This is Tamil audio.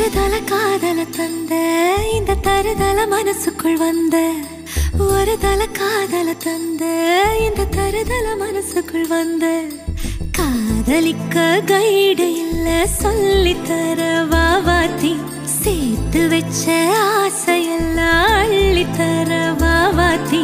தருதல காதல தந்த இந்த தருதல மனசுக்குள் வந்த. ஒரு தல காதல தந்த இந்த தருதல மனசுக்குள் வந்த. காதலிக்க கைடு இல்ல சொல்லி தர வாவாத்தி சேர்த்து வச்ச ஆசையெல்லாம் அள்ளி தர வாவாத்தி